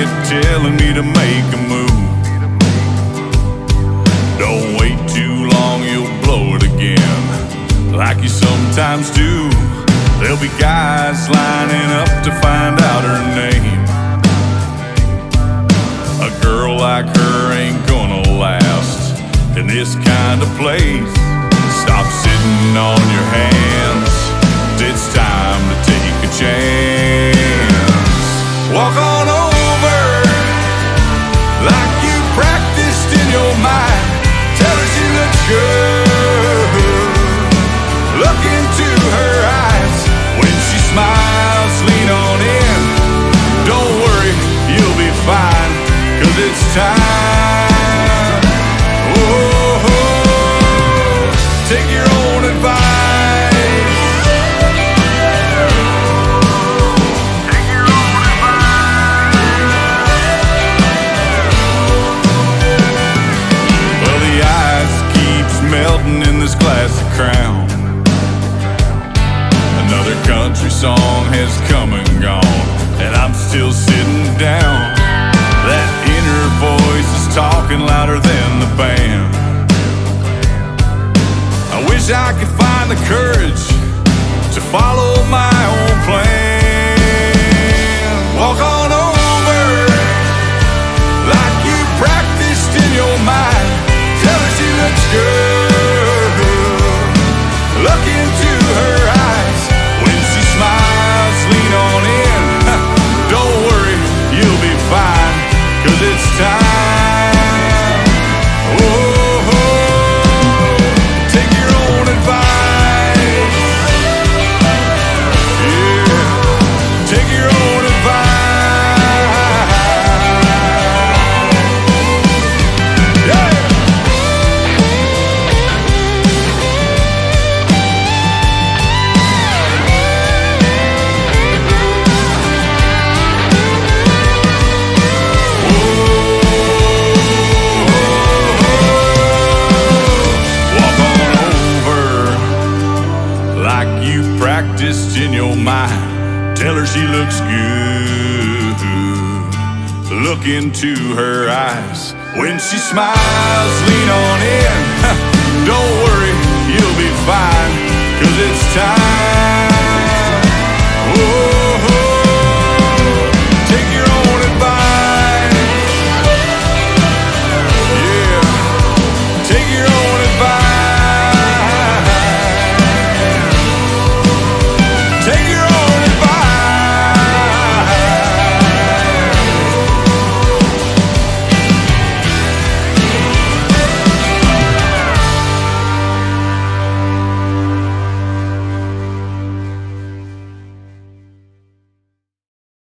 pocket telling me to make a move. Don't wait too long, you'll blow it again, like you sometimes do. There'll be guys lining up to find out her name. A girl like her ain't gonna last in this kind of place. Stop sitting on your hands. Into her eyes when she smiles. Lean on in. Don't worry, you'll be fine. Cause it's time. Oh, take your own advice. Well, the ice keeps melting in this classic crown. Song has come and gone, and I'm still sitting down. That inner voice is talking louder than the band. I wish I could find the courage to follow my practiced in your mind. Tell her she looks good. Look into her eyes when she smiles. Lean on in.